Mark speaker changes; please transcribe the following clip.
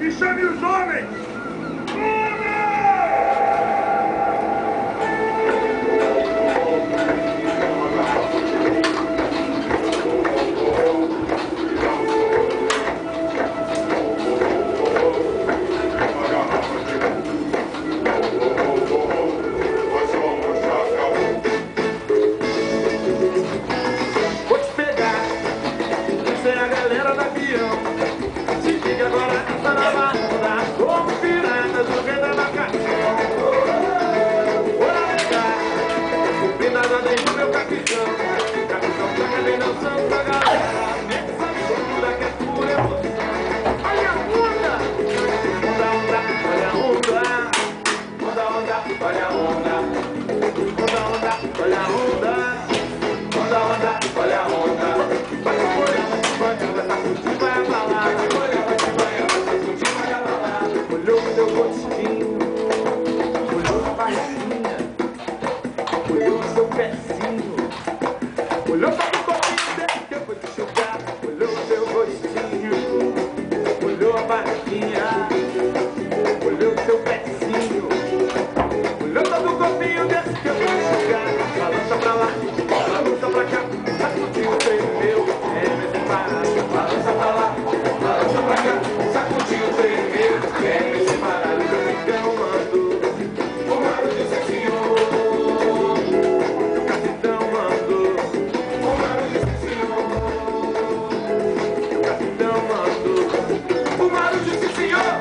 Speaker 1: e chame os homens.
Speaker 2: Nada desde meu capitão. pezinho. Olhou pra mim copinho dele que eu vou. Olhou o seu rostinho. Olhou a barriguinha.